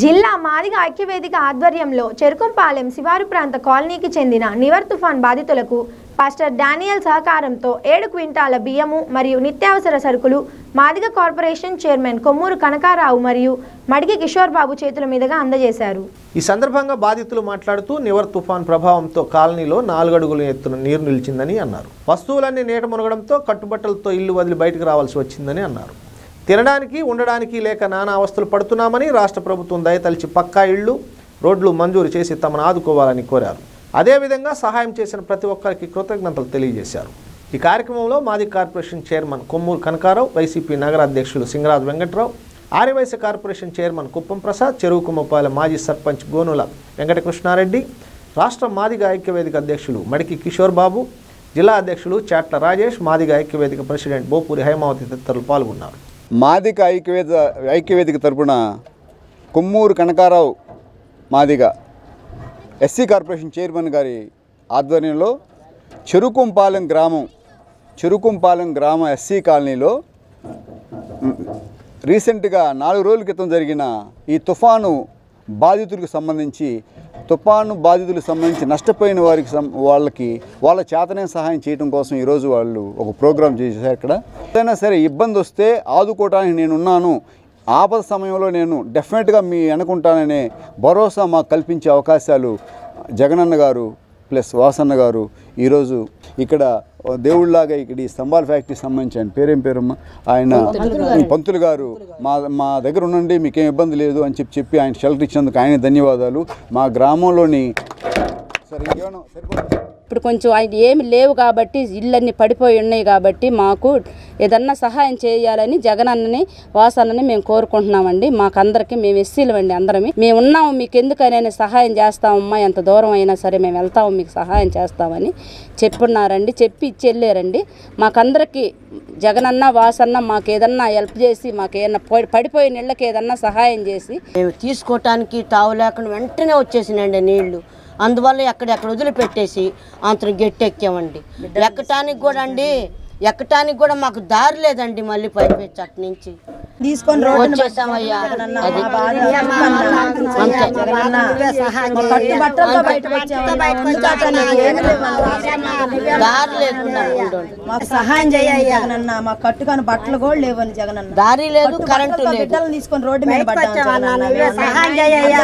జిల్లా మాదిగ ఐక్యవేదిక ఆధ్వర్యంలో చెరుకుంపాలెం శివారు ప్రాంత కాలనీకి చెందిన నివర్ తుఫాన్ బాధితులకు పాస్టర్ డానియల్ సహకారంతో ఏడు క్వింటాల బియ్యము మరియు నిత్యావసర సరుకులు మాదిగ కార్పొరేషన్ చైర్మన్ కొమ్మూరు కనకారావు మరియు మడికి కిషోర్ బాబు చేతుల మీదుగా అందజేశారు. ఈ సందర్భంగా బాధితులు మాట్లాడుతూ నివర్ తుఫాన్ ప్రభావంతో కాలనీలో నాలుగడుగుల ఎత్తున నీరు నిలిచిందని అన్నారు. వస్తువులన్నీ నీట మునగడంతో కట్టుబట్టలతో ఇల్లు వదిలి బయటకు రావాల్సి వచ్చిందని అన్నారు. తినడానికి ఉండడానికి లేక నానా అవస్థలు పడుతున్నామని రాష్ట్ర ప్రభుత్వం దయతలిచి పక్కా ఇళ్ళు రోడ్లు మంజూరు చేసి తమను ఆదుకోవాలని కోరారు. అదేవిధంగా సహాయం చేసిన ప్రతి ఒక్కరికి కృతజ్ఞతలు తెలియజేశారు. ఈ కార్యక్రమంలో మాజీ corporation chairman Kommuru Kanakarao YCP నగర అధ్యక్షులు సింగరాజు వెంకట్రావు ఆర్యవైశ్య కార్పొరేషన్ చైర్మన్ కుప్పం ప్రసాద్ చెరువు కుమ్మపాల మాజీ సర్పంచ్ గోనుల వెంకటకృష్ణారెడ్డి రాష్ట్ర మాదిగ ఐక్యవేదిక అధ్యక్షులు మడికి కిషోర్ బాబు జిల్లా అధ్యక్షులు చాట్ల రాజేష్ మాదిగ ఐక్యవేదిక ప్రెసిడెంట్ బోపూరి హైమావతి తదితరులు పాల్గొన్నారు. మాదిక ఐక్యవేద ఐక్యవేదిక తరపున Kommuru Kanakarao Madiga SC corporation chairman గారి ఆధ్వర్యంలో చెరుకుంపాలెం గ్రామం చెరుకుంపాలెం గ్రామ ఎస్సీ కాలనీలో రీసెంట్గా నాలుగు రోజుల క్రితం జరిగిన ఈ తుఫాను బాధితులకు సంబంధించి తుఫాను బాధితులకు సంబంధించి నష్టపోయిన వారికి సం- వాళ్ళకి వాళ్ళ చేతనే సహాయం చేయడం కోసం ఈరోజు వాళ్ళు ఒక ప్రోగ్రాం చేశారు ఇక్కడ. ఏదైనా సరే ఇబ్బంది వస్తే ఆదుకోవడానికి నేను ఉన్నాను ఆపద సమయంలో నేను డెఫినెట్గా మీ అనుకుంటాననే భరోసా మాకు కల్పించే అవకాశాలు జగనన్న గారు ప్లస్ వాసన్న గారు ఈరోజు ఇక్కడ దేవుళ్ళలాగా ఇక్కడ ఈ స్తంభాల ఫ్యాక్టరీ సంబంధించి ఆయన పేరేం పేరమ్మా? ఆయన పంతులు గారు. మా మా దగ్గర ఉండండి మీకేం ఇబ్బంది లేదు అని చెప్పి చెప్పి ఆయన షెల్టర్ ఇచ్చినందుకు ఆయన ధన్యవాదాలు. మా గ్రామంలోని ఇప్పుడు కొంచెం ఆయన ఏమి లేవు కాబట్టి ఇళ్ళన్నీ పడిపోయి ఉన్నాయి కాబట్టి మాకు ఏదన్నా సహాయం చేయాలని జగనన్నని వాసన్నని మేము కోరుకుంటున్నామండి. మాకందరికి మేము ఎస్సీలు అండి అందరం మేము ఉన్నాము మీకు ఎందుకనైనా సహాయం చేస్తామమ్మా ఎంత దూరం అయినా సరే మేము వెళ్తాము మీకు సహాయం చేస్తామని చెప్పున్నారండి చెప్పి ఇచ్చి వెళ్ళారండి మాకందరికి జగనన్న వాసన్న మాకు ఏదన్నా హెల్ప్ చేసి మాకు ఏదన్నా పడి- పడిపోయిన ఇళ్ళకి ఏదన్నా సహాయం చేసి మేము తీసుకోవటానికి తావు లేకుండా వెంటనే వచ్చేసినండి నీళ్ళు. అందువల్ల ఎక్కడెక్కడ వదిలిపెట్టేసి అంతను గట్టెక్కామండి. ఎక్కటానికి కూడా అండి ఎక్కటానికి కూడా మాకు దారి లేదండి మళ్ళీ పైపెచ్చి అటు నుంచి. తీసుకొని వచ్చేసామయ్యా. దారి లేకుండా. మాకు సహాయం చేయాలి జగనన్న. మా కట్టుకొని బట్టలు కూడా లేవని జగనన్న. దారి లేదు కరెంటు లేదు. బిడ్డలను తీసుకొని రోడ్డు మీద. సహాయం చేయాలి